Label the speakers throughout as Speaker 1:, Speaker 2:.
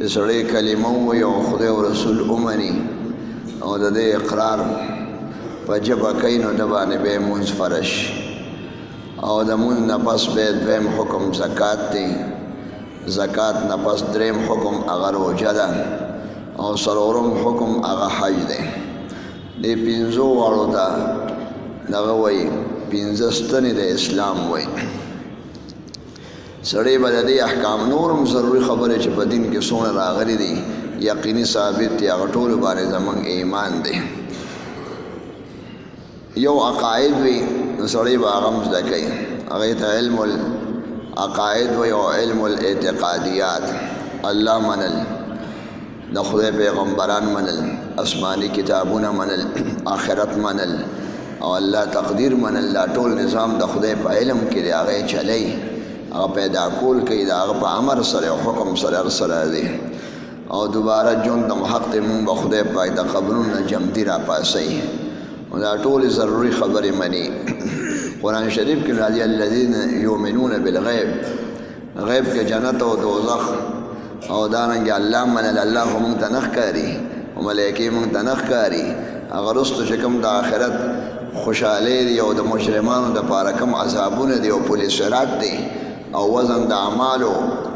Speaker 1: چې سړی کلمه ووایي او خدای او رسول ومني او د دې اقرار په ژبه کوي نو د باندې به مونځ فرض شي او د مونځ نه پس به دویم حکم زکات دی زکات نه پس دریم حکم هغه روژه ده او څلورم حکم هغه حج دی دې پنځو واړو ته دغه وایي پنځه ستنې د اسلام وایي سړی به د دې احکام نور هم ضروري خبرې چې په دین کې څونه راغلي دي یقیني ثابت دي هغه ټولو باندې زمونږ ایمان دی یو عقاید وي نو سړی به هغه هم زده کوي هغه ته علم العقاید وي او علم الاعتقادیات الله منل د خدای پیغمبران منل آسماني کتابونه منل آخرت منل او الله تقدیر منل دا ټول نظام د خدای په علم کې دی هغه چلی هغه پیدا کول کوي د هغه په امر سره او حکم سره هر سره دی او دوباره جون د حق ته مونږ به خدای پاک د قبرونو نه جمدي را پاسي او دا ټول ضروري خبرې مني قرآن شریف کې راځي الذين يؤمنون بالغیب غیب کې جنت او دوزخ او دارنګ الله منل الله موږ ته نخ کاری او ملائکه موږ ته نخ کاری هغه رستو چې کوم د آخرت خوشاله دی او د مجرمانو د پاره کوم عذابونه دی او پولیس شرات دی او وزن د اعمالو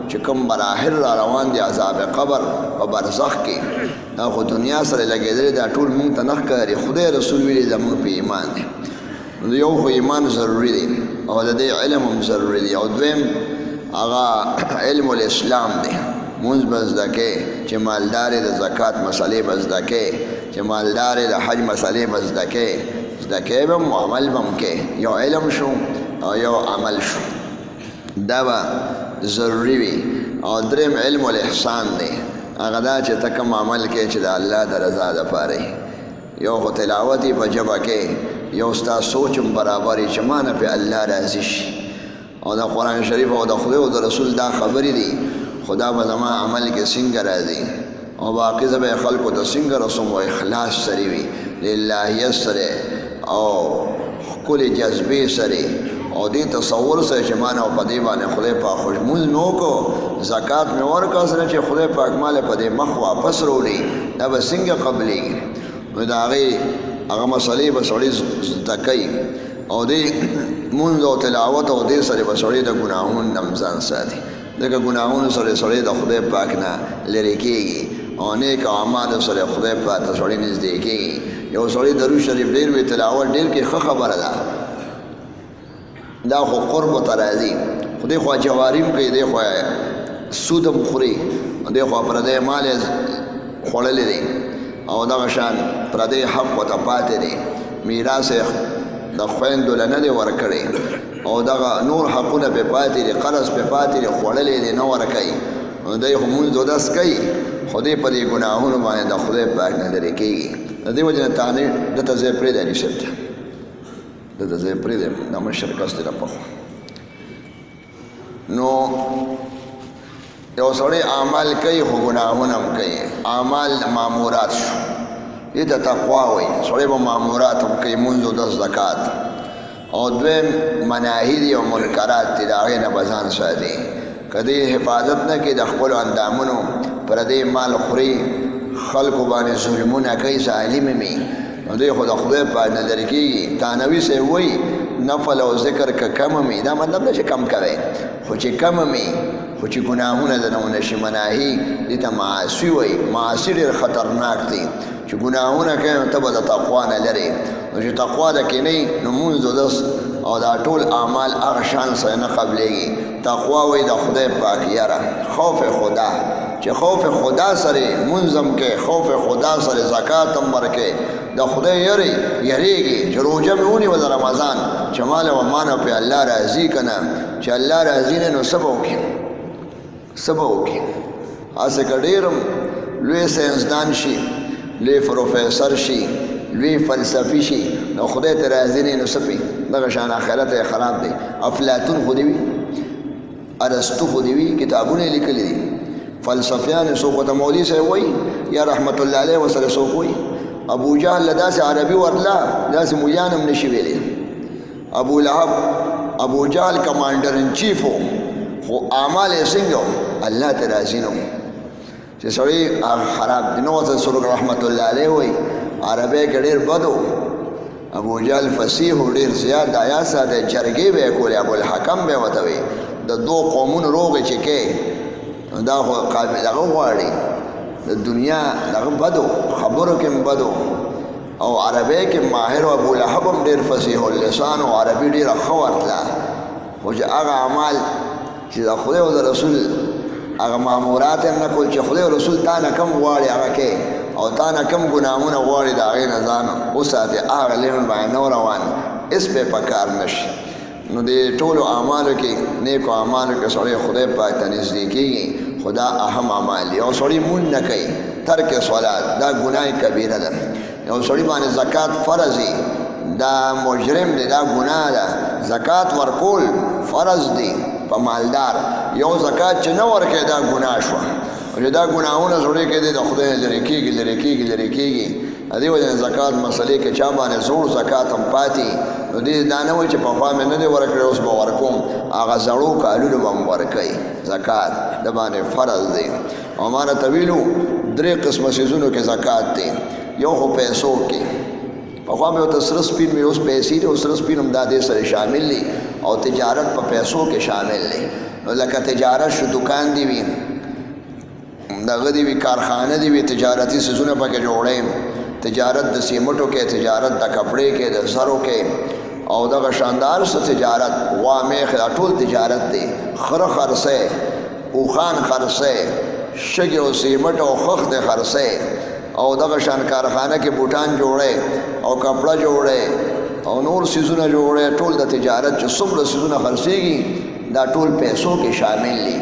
Speaker 1: چې کوم مراحل را روان دي عذاب قبر او برزخ کې دا خو دنیا سره لګېدلې دا ټول موږ ته نخ کاری خدای رسول ویلي زموږ په ایمان دی نو یو خو ایمان ضروری دی او د دې علم هم ضروری دی او دویم هغه علم الاسلام دی مونږ بس دکې چې مالدار د زکات مسلې بس دکې چې مالدار د حج مسلې بس دکې دکې به عمل بم کې یو علم شو او یو عمل شو دا به ضروری وي او دریم علم الاحسان دی هغه دا چې ته کوم عمل کې چې د الله د رضا لپاره یو خو تلاوت یې په ژبه کې یو ستا سوچ هم برابر چې ما نه پې الله راضي شي او د قرآن شریف او د خدای او د رسول دا خبرې دي خدا به زما عمل کې څنګه راځي او باقي زه به خلکو ته څنګه رسوم او اخلاص سره وي للهیت سره او ښکلې جذبې سرې او دې تصور سره چې ما نه په دې باندې خدای پاک خوش مونځ مې وکړو زکات مې ورکړ سره چې خدای پاک مال په دې مخ واپس رولي دا به څنګه قبلېږي نو د هغې هغه مسلې به سړی زده کوي او دې مونځ او تلاوت او دې سره به سړی د ګناهونو نه ځان ساتي ځکه ګناهونو سره سړی د خدای پاک نه لرې کېږي او نیک اعمالو سره خدای پاک ته سړی نږدې کېږي یو سړی درود شریف ډېر وي تلاوت ډېر کې ښه خبره ده دا خو قرب ته راځي خو دی خو جواریم کوي دی خو سود هم خوري دی خو پردی مال یې خوړلی دی او دغه شان پردی حق ورته پاتې دی میراث یې د خویندو له نه دی ورکړی او دغه نور حقونه په پاتې دي قرض په پاتې دي خوړلې دي نه ورکوي نو دی خو مونځ اودس کوي خو دی په دې ګناهونو باندې د خدای پاک نه لرې کېږي د دې وجه نه تانه دته ځای پرېږدی نشب ته دته ځای پرېږدی د مشر کس دی له پخوا نو یو سړی اعمال کوي خو ګناهونه هم کوي اعمال مامورات شو دې ته تقوا وایي سړی به مامورات هم کوي مونځ او د زکات او دویم مناهي دي او منکرات دي د هغې نه به ځان ساتي که دې حفاظت نه کوي د خپلو اندامونو پردی مال خوري خلکو باندې ظلمونه کوي ظالم می نو دوی خو د خدای په نه لرې کېږي تانوي صاحب وایي نفل او ذکر که کم می دا مطلب نه چې کم کوي خو چې کم مې خو چې ګناهونه د نه شي مناهي دې ته معاصي وایي معاصي ډېر خطرناک دی چې ګناهونه کوي نو ته به د تقوا نه لرې نو چې تقوا د کې نه نو مونځ دودس او دا ټول اعمال هغه شان سره نه قبلېږي تقوا وایي د خدای پاک یاره خوف خدا چې خوف خدا سره مونځم کې خوف خدا سره زکات هم ورکې د خدای یری یریږي چې روزه مې ونی ول رمضان چې مال او مان په الله راضي کنه چې الله راضي نه نو سبو کې سبو کې اسه کډیرم لوی ساينسدان شي لوی پروفیسور شي لوی فلسفي شي نو خدای ته راضي نه نو سپي دغه شان اخرت خراب دی افلاطون خو دی ارسطو خو دی ویل کتابونه یې لیکلي دي فلسفیان یې څوک ورته مولوي صاحب وایي یا رحمت الله علیه ورسره څوک وایي ابو جهل له داسې عربي ورتله داسې مولیان هم نشي ویلی ابو لهب ابو جهل کمانډر ان چیف و خو اعمال یې څنګه الله ته راضي نه چې سړی خراب دی نو ته سرور رحمت الله علیه وای عربی کې ډېر بد و ابو جهل فصیح و ډېر زیات د عیاض صاحب یې جرګې به یې کولې ابوالحکم به یې ورته وی د دوو قومونو روغې چې کې دا خو قابل هغه غواړي د دنیا دغه بد و خبرو کې هم بد و او عربی کې ماهر او ابولهب هم ډېر فصیح اللسان او عربي ډېره ښه ورتله خو چې هغه اعمال چې د خدای او د رسول هغه مامورات یې نه کول چې خدای او رسول تا نه کم غواړي هغه کې او تا نه کم ګناهونه غواړي د هغې نه ځان وساتې هغه لیمن باندې نه روان هېڅ به یې په کار نه شي نو دې ټولو اعمالو کې نیکو اعمالو کې سړی خدای پاک ته نږدې کېږي خو دا اهم اعمال دي او سړی مونځ نه کوي ترک صلات دا ګناه کبیره ده یو سړی باندې زکات فرض دی دا مجرم دی دا ګناه ده زکات ورکول فرض دی په مالدار یو زکات چې نه ورکې دا ګناه شو چې دا ګناهونه زړه کې دي د خدای لري کېږي لري کېږي لري کېږي دې وجه زکات مسلې کې چا باندې زور زکات هم پاتې نو دې دا نه وایي چې په خوا مې نه دی ورکړی اوس به ورکوم هغه زړو کالونو به هم ورکوي زکات د باندې فرض دی او ما راته ویلي وو درې قسمه څیزونو کې زکات دی یو خو پیسو کې پخوا مې ورته سره سپین مې اوس پیسې دی او سره سپین هم دا دې سره شامل دی او تجارت په پیسو کې شامل دی نو لکه تجارت شو دکان دی وي دغه دی وي کارخانه دی وي تجارتي څیزونه پکې جوړې تجارت د سیمټو کې تجارت د کپړې کې د زرو کې او دغه شاندار سره تجارت غوا میخ ټول تجارت دی خره خرسه اوښان خرڅی، شګې او سیمټ او خښتې خرڅی او دغه شان کارخانه کې بوټان جوړی او کپړه جوړی او نور سیزونه جوړی ټول د تجارت چې څومره سیزونه خرڅېږي دا ټول پیسو کې شامل دي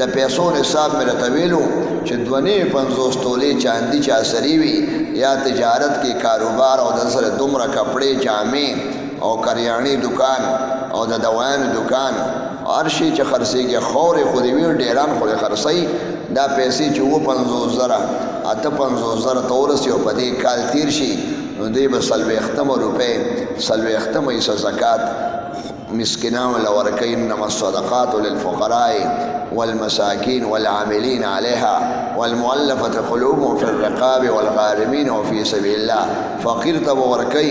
Speaker 1: د پیسو نصاب مې راته ویلو چې دوه نوي پنځوس تولې چاندي چا سرې وي یا تجارت کې کاروبار او د سره دومره کپړې جامې او کریاني دکان او د دوایانو دکان هر شي چې خرڅېږي خورې خو دې وي ډېران خو دې خرڅوي دا پیسې چې اووه پنځوس زره اته پنځوس زره ته ورسي او په دې کال تیر شي نو دوی به څلوېښتمه روپۍ څلوېښتمه حصه زکات مسکینانو له ورکوي انما الصدقات للفقراء والمساکین والعاملین علیها والمؤلفة قلوبهم فی الرقاب والغارمین وفی سبیل الله فقیر ته ورکي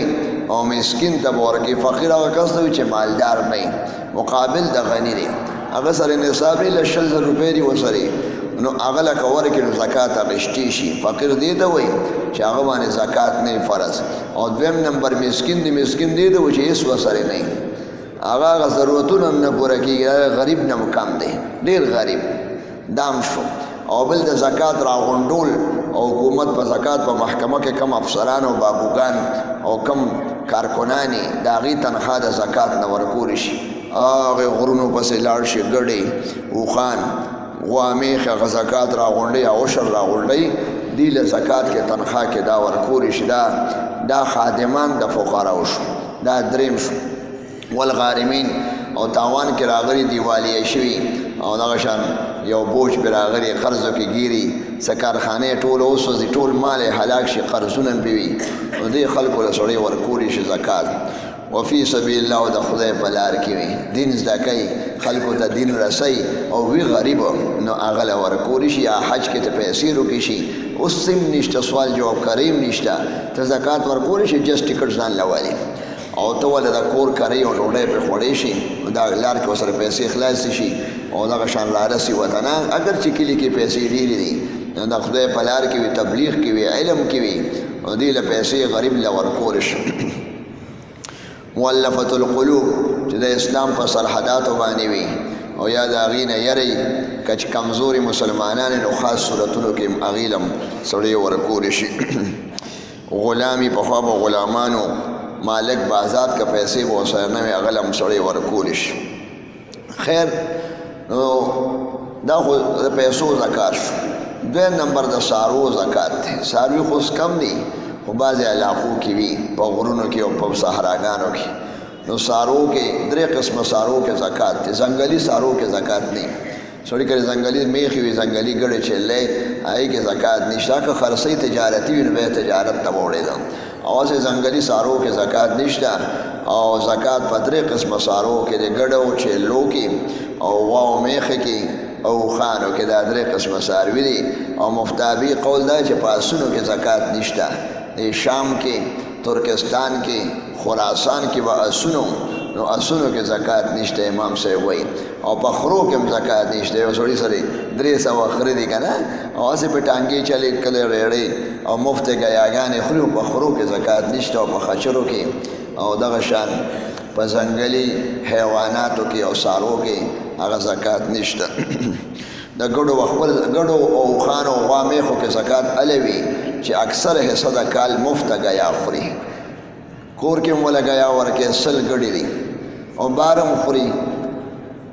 Speaker 1: او مسکین ته ورکي فقیر هغه کس دی چې مالدار نه مقابل د غنی دی هغه سره نصاب له شل زر روپۍ دی وسره نو هغه لکه ورکې نو زکات اخیستی شي فقیر دی ته وایي چې هغه باندې زکات نه فرض او دویم نمبر مسکین دی مسکین دی ته چې هیڅ وسره نه هغه ضرورتونه هم نه پوره کېږي غریب نه کم دی ډېر غریب دام شو او بل د زکات را غونډول او حکومت په زکات په محکمه کې کم افسران او بابوګان او کم کارکنانی دا غي تنخوا د زکات نه ورکول شي هغه غرونو پسې لاړ شي ګړې او خان غوامیخه غزکات را غونډي او شر را غونډي دی له زکات کې تنخوا کې دا ورکول شي دا دا خادمان د فقراو شو دا دریم شو والغارمین او تاوان کې راغلي دیوالیه شوي او دغه شان یو بوج پرې راغلی قرضو کې ګیري څه کارخانې ټوله وسوځي ټول مال یې هلاک شي قرضونه هم پرې وي نو دې خلکو له سړی ورکولی شي زکات وفي سبیل الله او د خدای په لار کې وي دین زده کوي خلکو ته دین رسوي او وي غریب نو هغه له ورکولی شي یا حج کې ته پیسې روکې شي اوس سیم نشته سوال جواب کریم نشته ته زکات ورکولی شي جس ټکټ ځان له والي او ته ورته د کور کرۍ او ډوډۍ پرې خوړی شې نو دا لار کې ورسره پیسې خلاصې شي او دغه شان رارسي ورته نه اګر چې کلي کې پیسې ډېرې دي نو د خدای په لار کې وي تبلیغ کې وي علم کې وي او دې له پیسې غریب له ورکول شي مولفت القلوب چې د اسلام په سرحداتو باندې وي او یا د هغې نه یری کچ کمزوري مسلمانان نو خاص صورتونو کې هغې لم سړی ورکول شي غلامی پخوا به غلامانو مالک به آزاد که پیسې به ورسره نه وي هغه له هم سړی ورکولی شي خیر نو دا خو د پیسو زکات شو دویم نمبر د سارو زکات دی ساروي خو اوس کم دي خو بعضې علاقو کې وي په غرونو کې او په صحراګانو کې نو سارو کې درې قسمه سارو کې زکات دی ځنګلي سارو کې زکات نه سړی کله ځنګلي میخي وي ځنګلي ګړې چې لې هغې کې زکات نشته که خرسۍ تجارتي وي نو بیا تجارت ته وړې ده او هسې ځنګلي سارو کې زکات نشته او زکات په درې قسمه سارو کې د ګډو چیلو کې او واو میخې کې او خانو کې دا درې قسمه ساروي دي او مفتابي قول دا چې په اسونو کې زکات نشته د شام کې ترکستان کې خراسان کې به اسونو نو اسونو کې زکات نشته امام صاحب وایي او په خرو کې هم زکات نشته یو سړي سره درې سوه خره دي که نه او هسې په ټانګې چلې کلی ریړې او مفتې ګیاګانې خوري او په خرو کې زکات نشته او په خچرو کې او دغه شان په ځنګلي حیواناتو کې او سارو کې هغه زکات نشته د ګډو خپل ګډو او خانو غوا میخو کې زکات الوي چې اکثر حصہ د کال مفت غیا خوري کور کې هم ولګیا ورکې سل ګړي دي او بارم خوري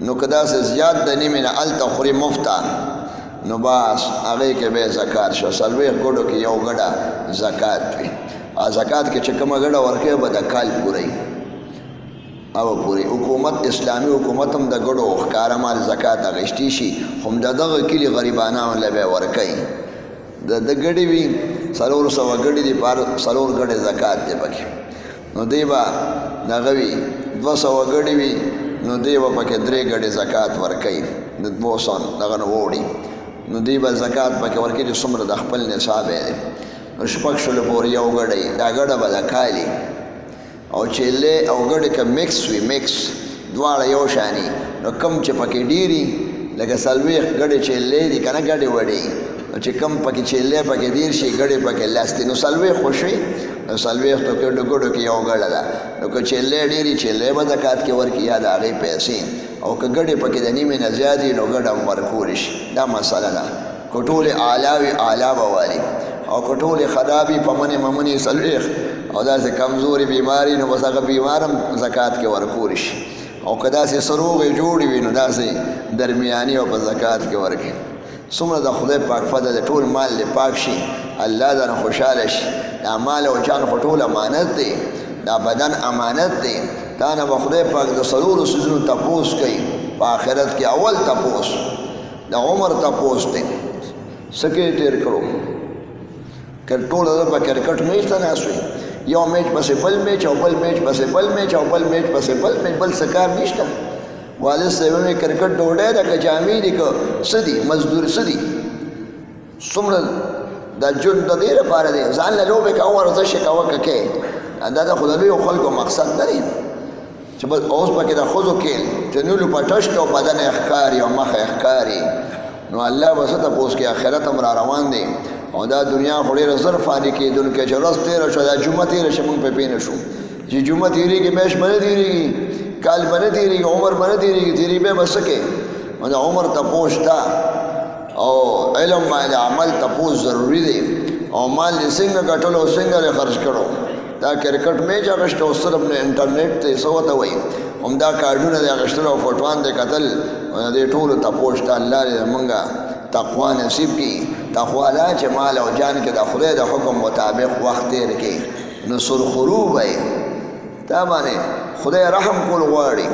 Speaker 1: نو که داسې زیات د نیمې نه هلته خوري مفته نو باس هغې کې به زکات شو څلوېښت ګډو کې یو ګډه زکات وي زکات کې چې کومه ګډه ورکوي به د کال پوره او پوری حکومت اسلامی حکومت هم د ګډو ښکارا مال زکات اغشتي شي هم د دغه کلی غریبانو لبه ورکي د د ګړي وي سلور سو ګړي دی پار سلور ګړي زکات دی پکې نو دی با نغوي دو سو ګړي وي نو دی و پکې درې ګړي زکات ورکي د دو سو دغه نو وړي نو دی با زکات پکې ورکي چې څومره د خپل نصاب دی نو شپږ شل پورې یو ګړي دا ګړه به د کالي او چې لې او ګډه کې مکس وي مکس دواړه یو شانی نو کم چې پکې ډیری لکه سلويخ ګډه چې لې دي کنه ګډه وړي نو چې کم پکې چې لې پکې دیر شي ګډه پکې لاستي نو سلوي خوشي نو سلويخ ته کې ډګړو کې یو ګړه ده نو که چې لې ډیری چې لې به زکات کې ورکی یا د هغه پیسې او که ګډه پکې د نیمه نه زیاتې نو ګډه ورکول شي دا مسله ده که ټولې اعلی وي اعلی به والي او که ټولې خرابې په منې ممنې څلوېښت او داسې کمزورې بیماري نو بس هغه بیمار هم زکات کې ورکول شي او که داسې څه روغې جوړې وي نو داسې درمیاني او په زکات کې ورکړي څومره د خدای پاک فضل دی ټول مال دې پاک شي الله درنه خوشحاله شي دا مال او جان خو ټول امانت دی دا بدن امانت دی تا نه به خدای پاک د څلورو څیزونو تپوس کوي په آخرت کې اول تپوس د عمر تپوس دی سکه تیر کړو کرټول د په کرکټ میچ ته ناسوي یو میچ پسې بل میچ او بل میچ پسې بل میچ او بل میچ پسې بل میچ بل سکار نشته والد صاحب مې کرکټ ډوډۍ ده که جامې دي که څه دي مزدور څه دي څومره دا جون د دې لپاره دی ځان له لوبې کا ورزش کا وککې دا د خدای یو خلکو مقصد نه دی چې بس اوس پکې د خوځو کې چې نو لو پټش کو بدن اخکاری او مخ اخکاری نو الله وسته پوس کې اخرت هم را روان دی او دا دنیا خو ډېره زر فاني کېدونکې چې ورځ تېره شوه دا جمعه تېره شوه مونږ پرې پوه نه شو چې جمعه تېرېږي میاشت به نه تېرېږي کال به نه تېرېږي عمر به نه تېرېږي تېرېږي به څه کوې نو د عمر تپوس شته او علم باندې عمل تپو ضروری دی او مال دې څنګه ګټل او څنګه لري خرج کړو دا کرکټ میچ اغشته او صرف نه انټرنیټ ته سو ته وای هم دا کارډونه دې اغشتل او فوټوان دې قتل دې ټولو تپوش ته الله دې مونږه تقوا نصیب کی تقوا لا چې مال او جان کې د خدای د حکم مطابق وخت تیر کې نو سرخرو وای تا باندې خدای رحم کول غواړي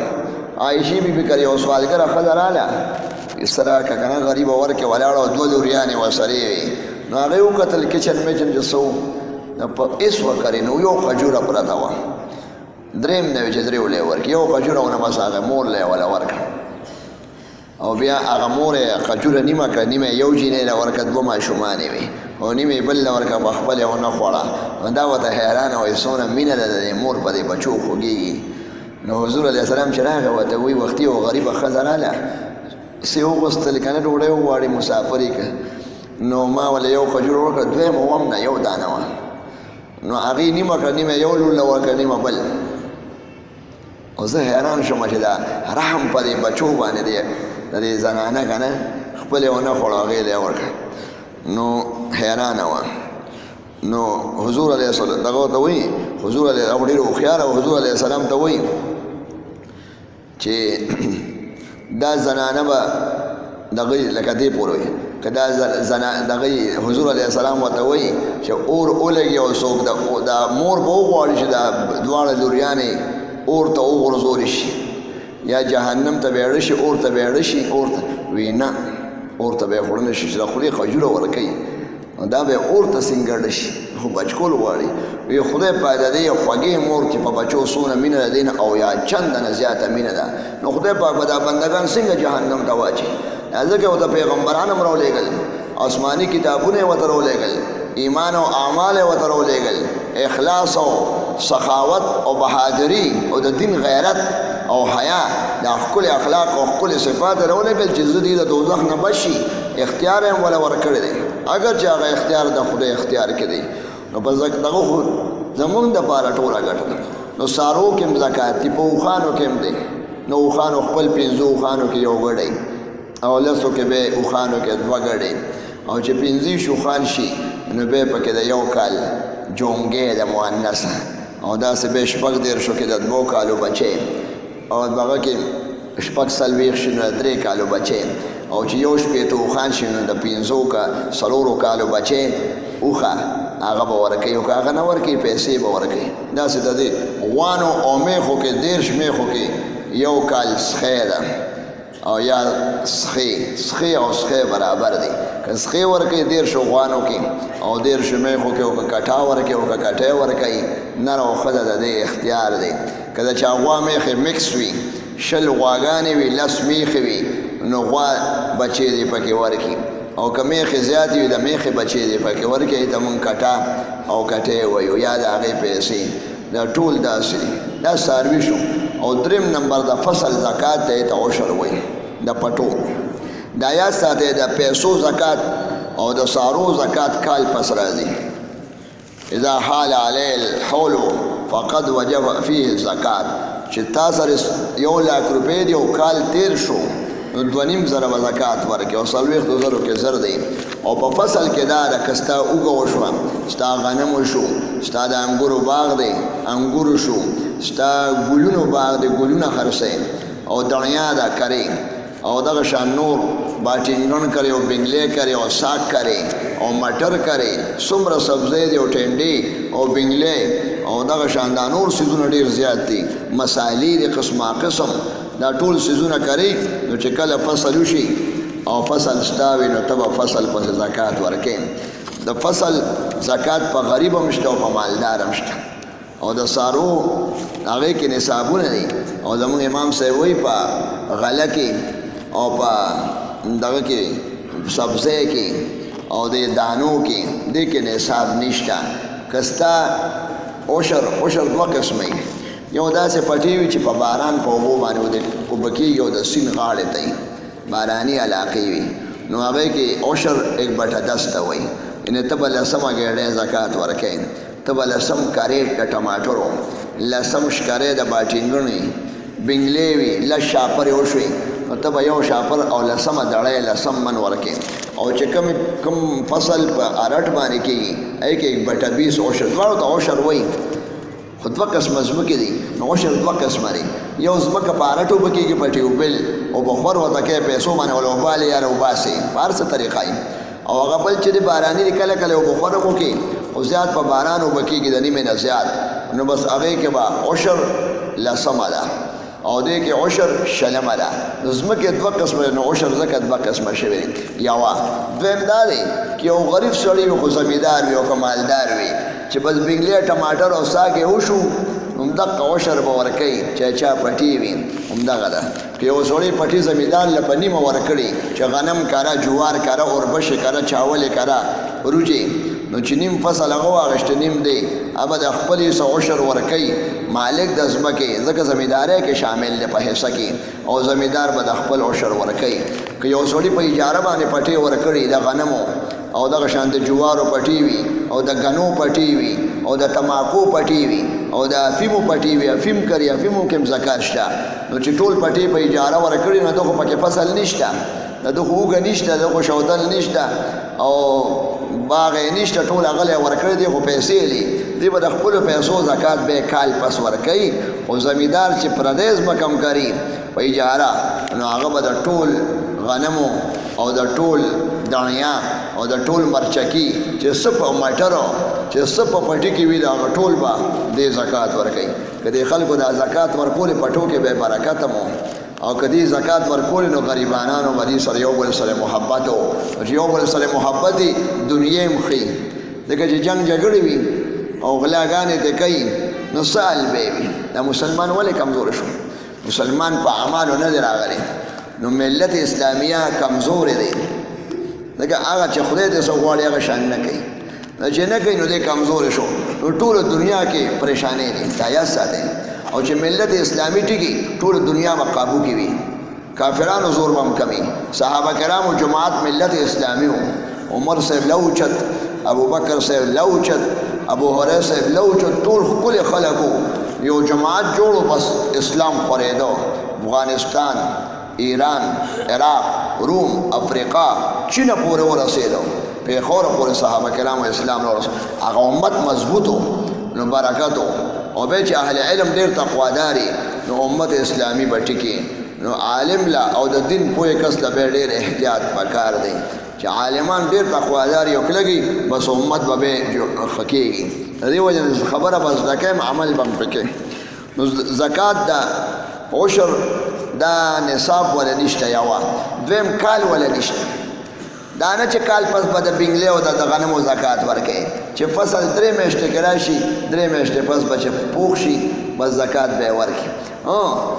Speaker 1: عائشې بي بي کړې او سوالګره ښځه راله استرا ککنه غریب ورکه ولاړه او دوه لوریانې وسرې وي نو هغه یو قتل کچن میچن چې سو نو په ایس وکړې نو یو قجوره پرته وه دریم نه چې درې ولې ورکې یو قجوره ونه بس هغه مور له ولا ورکه او بیا هغه مور یې کجوره نیمه کړه، نیمه یې یو جینۍ له ورکړه، دوه ماشومان یې وې او نیمه یې بل له ورکړه، په خپله یې ونه خوړه، نو دا ورته حیرانه وه چې څومره مینه ده، د دې مور په دې بچو خوږېږي. نو حضور علیه السلام چې راغی، ورته وایي، وختي یوه غریبه ښځه راله، څه وغوښتل که نه، ډوډۍ وغواړي، مسافر یې که، نو ما ورله یو کجوره ورکړه، دوه یې مو وم نه، یو دانه وه، نو هغې نیمه کړه، نیمه یې یو لور له ورکړه، نیمه بل. خو زه حیران شوم چې دا رحم په دې بچو باندې دی د دې زنانه که نه خپلې ونه خوړه هغې دی ورکړه نو حیرانه وه نو حضور علیه السلام دغه ته وایي حضور علیه او ډېر هوښیار او حضور علیه السلام ته وایي چې دا زنانه به دغه لکه دې پورې وي که دا زنا دغه حضور علیه السلام ورته وایي چې اور ولګي او څوک د مور به وغواړي چې دا دواړه لوریانې اور ته وغورځول شي یا جهنم ته به اړه شي اور ته به اړه شي اور ته وینا اور ته به خړنه شي چې د خولې خجوره ورکي نو دا به اور ته سنګړ شي خو بچ کول غواړي وی خدای پاک د دې خوږې مور چې په بچو سونه مینه ده دین او یا چند نه زیاته مینه ده نو خدای پاک به دا بندگان څنګه جهنم ته واچي ځکه او د پیغمبران هم راولېږل آسماني کتابونه ورته راولېږل ایمان او اعمال ورته راولېږل اخلاص او سخاوت او بهادری او د دین غیرت او حیا د خپل اخلاق او خپل صفات راولېږل چې زه دې د دوزخ نه بشي اختیار هم ولا ورکړی دی اگر چې هغه اختیار د خدای اختیار کې دی نو په زک دغه خو زمونږ د پاره ټوله ګټه ده نو سارو کې هم زکات دی په اوښانو کې هم دی نو اوښانو خپل پنځو اوښانو کې یو ګړی او لسو کې به اوښانو کې دوه ګړی او چې پنځه شو خان شي نو به پکې د یو کال جونګې د مؤنث او دا سه به شپږ دیر شو کې د دوه کالو بچي او دغه کې شپږ څلوېښت شي نو د درې کالو بچی او چې یو شپېته اوښان شي نو د پنځو که څلورو کالو بچی اوښه هغه به ورکوي او که هغه نه ورکوي پیسې به ورکوي داسې د دې غوانو او میخو کې دېرش میخو کې یو کال سخی ده او یا سخی سخی او سخی برابر دی که سخی ورکې دیر شو غوانو کې او دیر شو میخو کې او که کټا ورکې او که کټې ورکې نر او خزه د دې اختیار دی که د چا غوا میخې مکس وي شل غواګانې وي لس میخې وي نو غوا بچې دې پکې ورکي او که میخې زیاتې وي د میخې بچې دې پکې ورکي ته مونږ کټا او کټې وایو یا د هغې پیسې دا ټول داسې دا ساروي شو او دریم نمبر د فصل زکات ته ته عشر وای د پټو دا یا ساته د پیسو زکات او د سارو زکات کال پس راځي اذا حال علی الحول فقد وجب فيه الزکات چې تا سره یو لاک روپې دی او کال تیر شو نو دونیم زره زکات ورکې او سلویخ دو زرو کې زر دی او په فصل کې دا ده که ستا اوږه وشوه ستا غنمو شو ستا د انګورو باغ دی انګورو شو ستا ګلونو باغ دی ګلونه خرڅوې او دڼیا ده کرې او دغه شان نور باټینګن کرې او بنګلې کرې او ساک کرې او مټر کرې څومره سبزی دی او ټینډې او بنګلې او دغه شان دا نور سیزونه ډېر زیات دي مسالې دي قسمه قسم دا ټول سيزونه کرې نو چې کله فصل وشي او فصل ستاوي نو تبه فصل پس زکات ورکې د فصل زکات په غریب هم شته او په مالدار هم شته او د سارو هغه کې نصابونه دي او زموږ امام صاحب وایي په غله کې او په دغه کې سبزه کې او د دانو کې د کې نصاب نشته کستا عشر عشر دوه قسمه یو داسې پټی وي چې په باران په اوبو باندې ودې اوبه کېږي او د سیند غاړې ته یې باراني علاقې وي نو هغه کې عشر ایک بټه دس ته وایي یعنې ته به لسمه ګېډۍ زکات ورکوې ته به لسم کریټ د ټماټرو لسم شکرې د باټینګڼې بنګلې وي لس شاپرې وشوې نو ته به یو شاپر او لسمه دړی لسم من ورکې او چې کم کم فصل په ارټ باندې کېږي هغې کې بټه بیس عشر دواړو ته عشر وایي خو دوه قسمه ځمکې دي نو عشر دوه قسمه دی یو ځمکه په هره ټوبه کېږي په ټیوبل او په خور ورته کوي پیسو باندې ول اوبالې یاره وباسي په هر څه طریقه یې او هغه بل چې د باراني دی کله کله اوبه خوره مو کې او زیات په باران اوبه کېږي د نیمې نه زیات نو بس هغې کې به عشر لسمه ده او دې کې عشر شلمه ده نو ځمکې دوه قسمه ده نو عشر ځکه دوه قسمه شوی دی یوه دویم دا دی که یو غریب سړی وي خو زمیندار وي او که مالدار وي چې بس بنګلی ټماټر او سا کې وشو همدغه عشر به ورکوي چې چا پټي وي همدغه ده که یو سړی پټي زمیندار له په نیمه ورکړي چې غنم کاره جوار کاره اوربشې کاره چاولې کاره روجې نو چې نیم فصل هغه واغشت نیم دی هغه د خپل سو عشر ورکي مالک د ځمکې ځکه زمیندارۍ کې شامل دی په حصه کې او زمیندار به د خپل عشر ورکوي که یو سړي په اجاره باندې پټې ورکړي د غنمو او دغه شان د جوارو پټې وي او د غنو پټې وي او د تماکو پټې وي او د افیمو پټې وي افیم کری افیمو کې زکات شته نو چې ټول پټې په اجاره ورکړي نو دغه پکې فصل نشته نه ده خو اوږه نشته ده خو شوتل نشته او باغ یې نشته ټول هغه له یې ورکړی دی خو پیسې یې لري دی به د خپلو پیسو زکات به یې کال پس ورکوي خو زمیندار چې پردی ځمکه هم کري په اجاره نو هغه به د ټول غنمو او د ټول دڼیا او د ټول مرچکی چې څه په مټرو چې څه په پټي کې وي د هغه ټول به دې زکات ورکوي که د خلکو دا زکات ورکول په ټوکې به یې برکت هم او که دی زکات ورکول نو غریبانانو به دی سره یو بل سره محبت او یو بل سره محبت دی دنیا هم خي دغه چې جنگ جګړې وي او غلاګانې ته کوي نو سال به وي دا مسلمان ولې کمزور شو مسلمان په اعمالو نه راغلی نو ملت اسلامیه کمزور دی دغه هغه چې خدای دې سو غواړي هغه شان نه کوي نه چې نه کوي نو دی کمزورې شو نو ټوله دنیا کې پریشانې دي دا یاد ساتئ او چې ملت اسلامي ټیکي ټوله دنیا به قابو کې وي کافرانو زور بم کمی صحابه کرامو جماعت ملت اسلامی ہو عمر صاحب لوچت ابو بکر صاحب لوچت ابو هريره صاحب لوچت ټول خپل خلکو یو جماعت جوړو بس اسلام خورېدو افغانستان ایران، عراق، روم، افریقا، چین پورې ورسېدو پیښور پورې صحابه کرام اسلام راوړ هغه امت مضبوطو نو برکتو او به چې اهل علم ډیر تقواداري نو امت اسلامی به ټکی نو عالم لا او د دین پوهې کس لا به ډیر احتیاط پکار دی چې عالمان ډیر تقواداري او کلګي بس امت به به خکېږي دې وجه خبره بس دکم عمل بم پکې نو زکات دا عشر دا نصاب ولا نشته یوا دویم کال ولا نشته دا نه چې کال پس به د بنگلې او د غنمو زکات ورکړي چې فصل درې میاشتې کې راشي درې میاشتې پس به چې پوخ شي بس زکات به ورکړي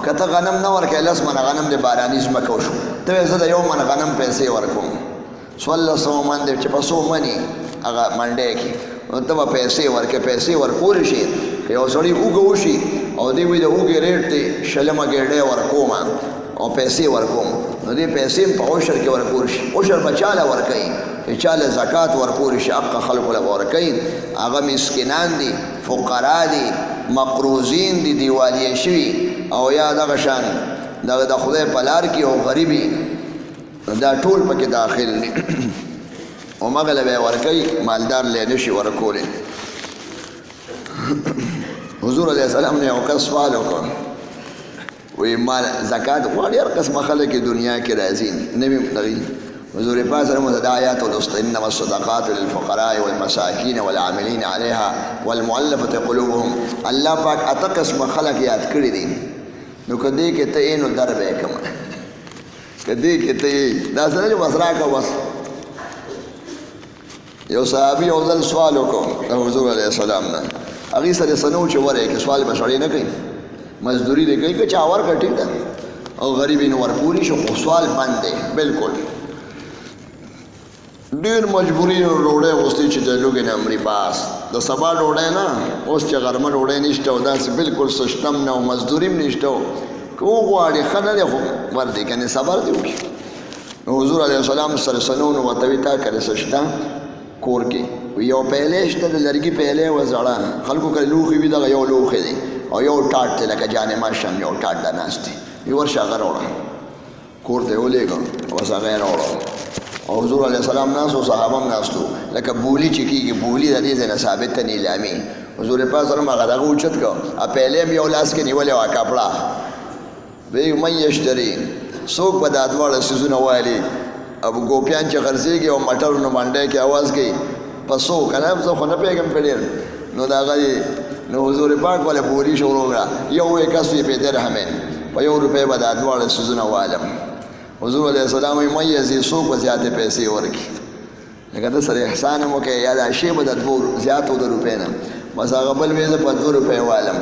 Speaker 1: که ته غنم نه ورکړې لس منه غنم د باراني ځمکه وشو ته زه د یو من غنم پیسې ورکوم څوارلس سوه من دی چې په څو مني هغه منډی کړي نو ته به پیسې ورکړې پیسې ورکولی شي که یو سړی اوږه وشي او دی وایي د اوږې ریټ دی شلمه ګېډۍ ورکوم او پیسې ورکوم نو دې پیسې هم په عشر کې ورکول شي عشر به چاله ورکوي چې چاله زکات ورکول شي حق خلکو له ورکوي هغه مسکینان دي فقرا دي مقروزین دي دیوالیه شوي او یا دغه شان دغه د خدای په لار کې او غریبي نو دا ټول پکې داخل دي او مغه له به ورکي مالدار له نشي ورکولې حضور علیه السلام نه او کس سوال وکړ وی مال زکات غواړي هر قسم خلک دنیا کې راځي نبی نبی حضور پاک سره مو د آیات ولست انما الصدقات للفقراء والمساکین والعاملین علیها والمؤلفه قلوبهم الله پاک اته قسم خلک یاد کړی دي نو کدی کې ته نو در به کوم کدی کې ته دا سره چې بس راکه بس یو صحابي یو ځل سوال وکړو د حضور علیه السلام نه هغې سره سنو چې وره کې سوال به سړی نه کوي مزدوري دې کوي که چا ورکړه ټیک ده او غریب یې نو ورکولی شو خو سوال بند دی بلکل ډېر مجبوري او ډوډۍ غوستي چې د لوګې نه مري باس د سبا ډوډۍ نه اوس چې غرمه ډوډۍ نشته او داسې بالکل سشتم نه او مزدوري هم نشته که وغواړي ښه نه دی خو ورځي کنې صبر دی وکړي نو حضور علیه السلام سره سنو نو ورته وي تا کړې څه شته کور کې یو پیلې شته د لرګي پیلې وه زړه خلکو کړې لوښي وي دغه یو لوښی دی او یو ټاټ دی لکه جانې ماشم یو ټاټ ده ناست دی یې ورشه هغه راوړه کور ته یې ولېږه او بس هغه یې راوړل او حضور علیه السلام ناست او صحابه هم ناست وو لکه بولي چې کېږي بولي د دې ځای نه ثابت ته نیلامي حضور پاک سلام هغه دغه اوچت کړ ا پهلې هم یو لاس کې نیولې وه کپړه وی من یشتري څوک به دا دواړه څیزونه والي اب ګوپیان چې خرڅېږي او مټرونو منډی کې اواز کوي پسو کنه زه خو نه پیګم کړی نو دا غي نو حضور پاک ولا بولی شروع کړه یو یې کس یې په درهمه په یو روپې به دا دواړه سوزونه والم حضور علیه السلام یې مې یې سو په زیاتې پیسې ورکړي لکه د سره احسان مو کې یا دا شی به د دوه زیاتو د روپې نه بس هغه بل وې په دوه روپې والم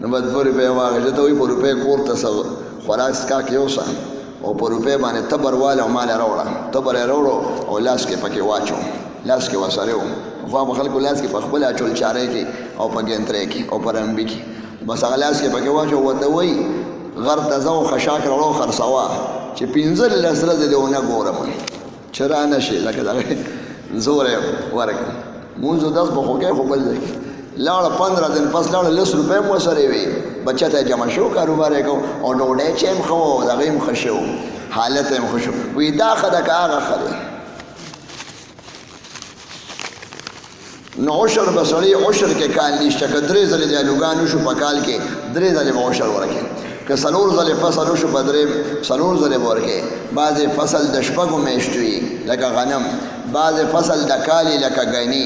Speaker 1: نو به دوه روپۍ واخېسته ته وایي په روپۍ کور ته څه خوراک څښاک یوسه او په روپۍ باندې تبر واله او مال یې راوړه تبر یې راوړو او لاس کې پکې واچو لاس کې وسره و خوا به خلکو لاس کې په خپل اچول چارې کې او په ګنترې کې او په رمبي کې بس هغه لاس کې پکې واچو ورته وایي غر ته ځه او خشاک راوړه او خرڅوه چې پنځلس ورځې دې ونه ګورم چې رانه شي لکه دغه زور یې ورکړ مونځ اودس به خو کوې خو بل ځای لاړه پندره دن پس لاړه لس روپۍ مو سره وي بچه ته جمع شو کاروبار یې کو او ډوډۍ چې هم ښه و او دغه هم ښه شو حالت هم ښه شو وایي دا ښه ده که هغه ښه دی نو عشر به سړی عشر کې کال نشته که درې ځلې د الوګان وشو په کال کې درې ځلې به عشر ورکې که څلور ځلې فصل وشو په درې څلور ځلې به ورکې بعضې فصل د شپږو میاشتو وي لکه غنم بعضې فصل د کال لکه ګني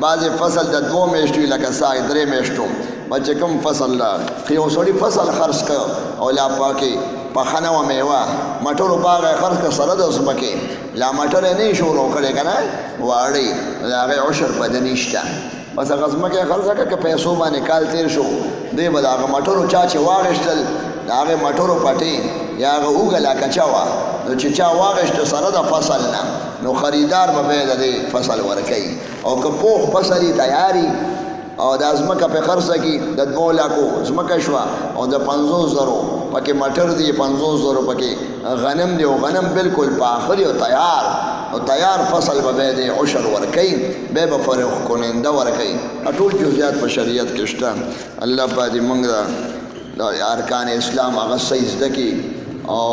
Speaker 1: بعضې فصل د دوو میاشتو وي لکه ساګ درې میاشتو به چې کوم فصل لا که یو سړي فصل خرڅ کړ او لا پاکې پخنه و میوه مټرو باغ یې خرڅ کړ سره د ځمکې لا مټر یې نه شروع کړی که نه واړی د هغې عشر په ده نشته بس هغه ځمکه یې خرڅه کړه که پیسو باندې کال تېر شو دی به د هغه مټرو چا چې واخېستل د هغې مټرو پټې یا هغه اوږه لا کچه وه نو چې چا واخېسته سره د فصل نه نو خریدار به بیا د دې فصل ورکوي او که پوخ فصل یې تیاري او دا ځمکه په خرڅه کې د دوه لاکو ځمکه شوه او د پنځوس زرو پکې مټر دی پنځوس زرو پکې غنم دی او غنم بالکل پاخلی او تیار او تیار فصل به به دی عشر ورکي به به فرق کننده ورکي ټول جزئیات په شریعت کې شته الله پاک دې موږ د ارکان اسلام هغه صحیح زده کی او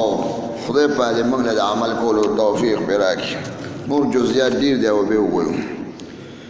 Speaker 1: خدای پاک دې موږ له عمل کولو توفیق پیدا کړي نور جزئیات ډیر دی او به وګورو